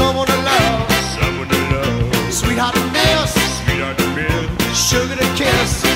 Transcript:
Someone to love. Someone to love. Sweetheart to miss. Sweetheart to miss. Sugar to kiss.